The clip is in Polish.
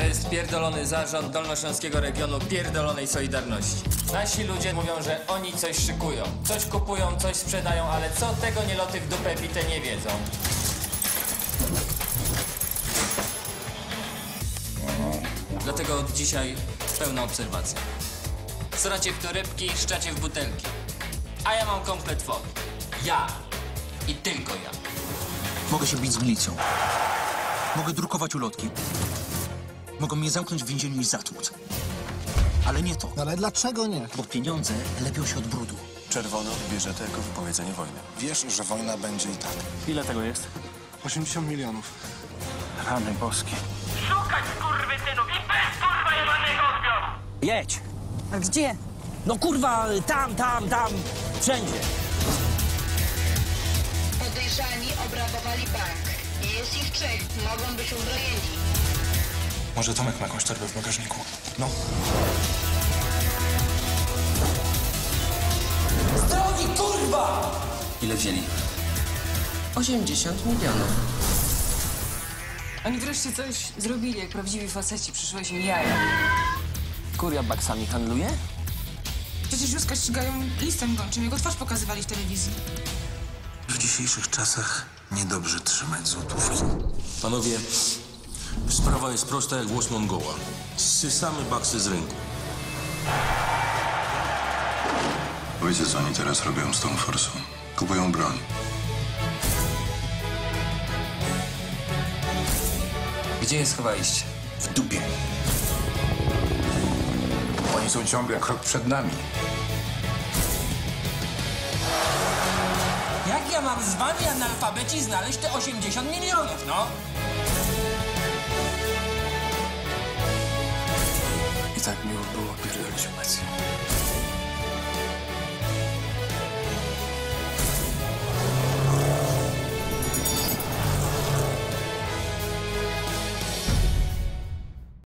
jest pierdolony zarząd Dolnośląskiego Regionu Pierdolonej Solidarności. Nasi ludzie mówią, że oni coś szykują. Coś kupują, coś sprzedają, ale co tego nieloty w dupę bite nie wiedzą. Dlatego od dzisiaj pełna obserwacja. Sracie w torebki, szczacie w butelki. A ja mam komplet wody. Ja. I tylko ja. Mogę się bić z milicją. Mogę drukować ulotki. Mogą mnie zamknąć w więzieniu i zatłuc. Ale nie to, Ale dlaczego nie? bo pieniądze lepią się od brudu. Czerwono bierze to jako wypowiedzenie wojny. Wiesz, że wojna będzie i tak. Ile tego jest? 80 milionów. Rany boskie. Szukać skurwysynów i bez kurwa jebanego odbioru! Jedź! A gdzie? No kurwa, tam, tam, tam, wszędzie. Podejrzani obrabowali bank. Jest ich trzech, mogą być uzbrojeni. Może Tomek ma jakąś torbę w bagażniku. No. Ile wzięli? 80 milionów. Oni wreszcie coś zrobili, jak prawdziwi faceci. Przyszłeś im jaja. Kuria baksami handluje? Przecież Józka ścigają listem gończym. Jego twarz pokazywali w telewizji. W dzisiejszych czasach niedobrze trzymać złotówki. Panowie, sprawa jest prosta jak głos Mongoła. Ssysamy baksy z rynku. Wiecie, co oni teraz robią z tą forsą? Kupują broń. Gdzie je schowaliście? W dupie. Oni są ciągle krok przed nami. Jak ja mam z wami analfabeci znaleźć te 80 milionów, no? tak mi olduğu bir ölçüm acı.